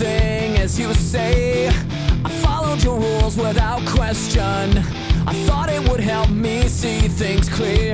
everything as you say. I followed your rules without question. I thought it would help me see things clear.